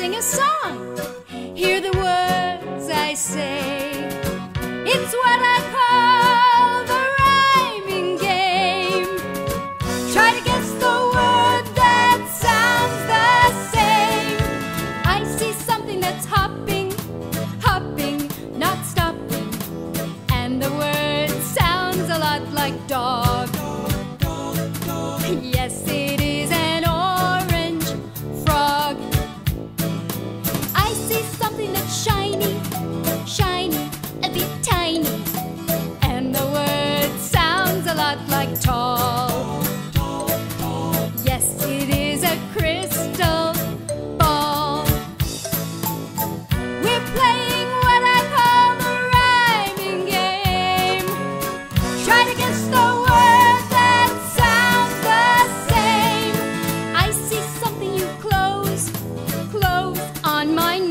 sing a song. Hear the words I say. It's what I call the rhyming game. Try to guess the word that sounds the same. I see something that's hopping, hopping, not stopping. And the word sounds a lot like dog. dog, dog, dog. yes. Shiny, shiny, a bit tiny. And the word sounds a lot like tall. Yes, it is a crystal ball. We're playing what I call the rhyming game. Try to guess the word that sounds the same. I see something you close, close on my nose.